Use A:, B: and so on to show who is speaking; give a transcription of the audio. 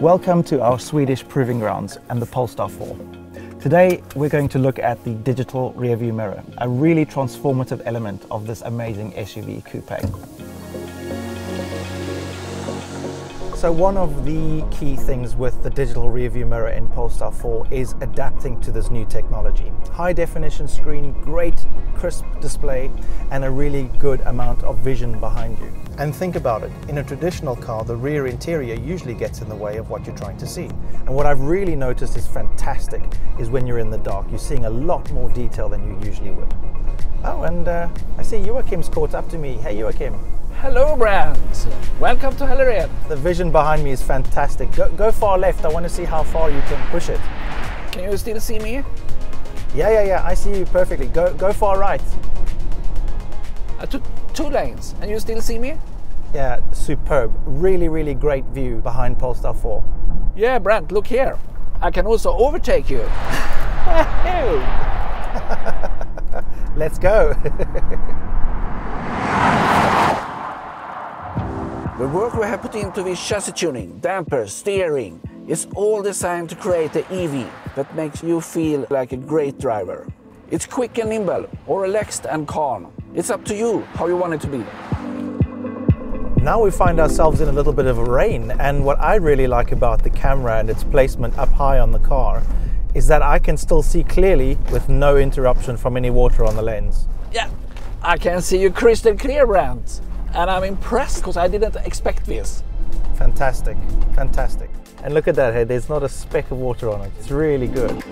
A: Welcome to our Swedish proving grounds and the Polestar 4. Today we're going to look at the digital rearview mirror, a really transformative element of this amazing SUV coupe. So one of the key things with the digital rearview mirror in Polestar 4 is adapting to this new technology. High definition screen, great crisp display and a really good amount of vision behind you. And think about it, in a traditional car the rear interior usually gets in the way of what you're trying to see. And what I've really noticed is fantastic is when you're in the dark, you're seeing a lot more detail than you usually would. Oh, and uh, I see Joachim's caught up to me. Hey Joachim.
B: Hello, Brent. Welcome to Hällered.
A: The vision behind me is fantastic. Go, go far left. I want to see how far you can push it.
B: Can you still see me?
A: Yeah, yeah, yeah. I see you perfectly. Go, go far right.
B: Uh, two, two lanes, and you still see me?
A: Yeah, superb. Really, really great view behind Polestar 4.
B: Yeah, Brent, look here. I can also overtake you.
A: Let's go.
B: The work we have put into this chassis tuning, dampers, steering, is all designed to create the EV that makes you feel like a great driver. It's quick and nimble, or relaxed and calm. It's up to you how you want it to be.
A: Now we find ourselves in a little bit of a rain, and what I really like about the camera and its placement up high on the car is that I can still see clearly with no interruption from any water on the lens.
B: Yeah, I can see you crystal clear, Brent and I'm impressed because I didn't expect this.
A: Fantastic, fantastic. And look at that, hey, there's not a speck of water on it. It's really good.